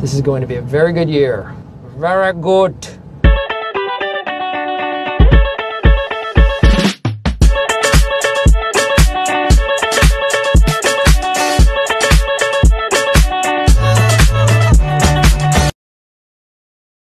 This is going to be a very good year. Very good.